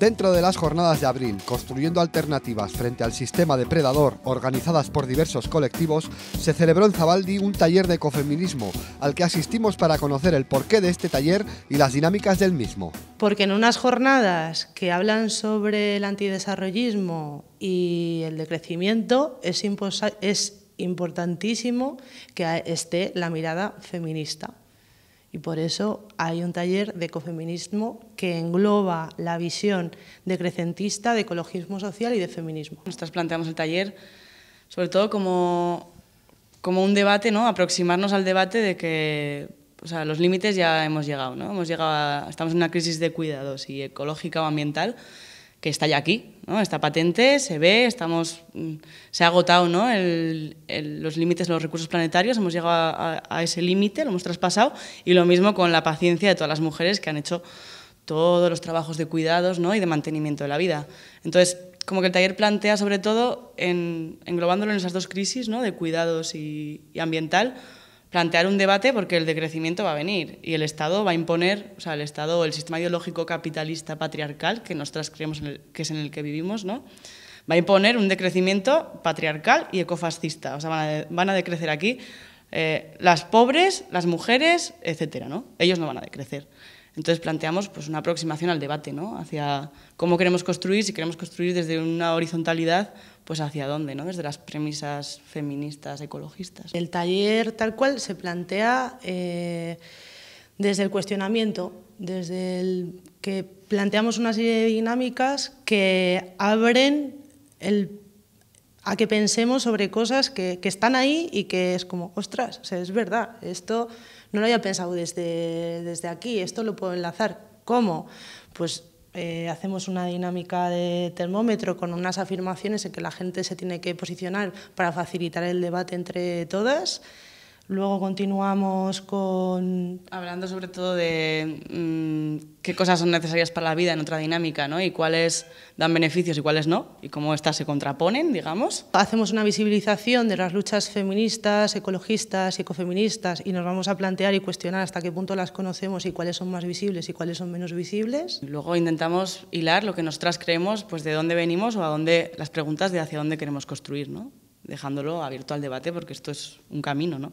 Dentro de las jornadas de abril, construyendo alternativas frente al sistema depredador organizadas por diversos colectivos, se celebró en Zabaldi un taller de ecofeminismo, al que asistimos para conocer el porqué de este taller y las dinámicas del mismo. Porque en unas jornadas que hablan sobre el antidesarrollismo y el decrecimiento, es, es importantísimo que esté la mirada feminista. Y por eso hay un taller de ecofeminismo que engloba la visión decrecentista, de ecologismo social y de feminismo. Nosotros planteamos el taller sobre todo como, como un debate, ¿no? aproximarnos al debate de que o sea, los límites ya hemos llegado. ¿no? Hemos llegado estamos en una crisis de cuidados y ecológica o ambiental que está ya aquí, ¿no? está patente, se ve, estamos, mm, se ha agotado ¿no? los límites de los recursos planetarios, hemos llegado a, ese límite, lo hemos traspasado, y lo mismo con la paciencia de todas las mujeres que han hecho todos los trabajos de cuidados ¿no? y de mantenimiento de la vida. Entonces, como que el taller plantea sobre todo, en, englobándolo en esas dos crisis, ¿no? de cuidados y, y ambiental, plantear un debate porque el decrecimiento va a venir y el Estado va a imponer, o sea, el Estado, el sistema ideológico capitalista patriarcal, que nosotras creemos que es en el que vivimos, ¿no? va a imponer un decrecimiento patriarcal y ecofascista. O sea, van a, decrecer aquí eh, las pobres, las mujeres, etcétera, ¿no? Ellos no van a decrecer. Entonces planteamos pues, una aproximación al debate, ¿no? Hacia cómo queremos construir, si queremos construir desde una horizontalidad pues hacia dónde, ¿no? desde las premisas feministas, ecologistas. El taller tal cual se plantea eh, desde el cuestionamiento, desde el que planteamos una serie de dinámicas que abren el, a que pensemos sobre cosas que, que, están ahí y que es como, ostras, o sea, es verdad, esto no lo había pensado desde, desde aquí, esto lo puedo enlazar. ¿Cómo? Pues eh, hacemos una dinámica de termómetro con unas afirmaciones en que la gente se tiene que posicionar para facilitar el debate entre todas. Luego continuamos con... Hablando sobre todo de mm, qué cosas son necesarias para la vida en otra dinámica, ¿no? Y cuáles dan beneficios y cuáles no, y cómo estas se contraponen, digamos. Hacemos una visibilización de las luchas feministas, ecologistas y ecofeministas y nos vamos a plantear y cuestionar hasta qué punto las conocemos y cuáles son más visibles y cuáles son menos visibles. Luego intentamos hilar lo que nosotras creemos, pues de dónde venimos o a dónde, las preguntas de hacia dónde queremos construir, ¿no? Dejándolo abierto al debate porque esto es un camino, ¿no?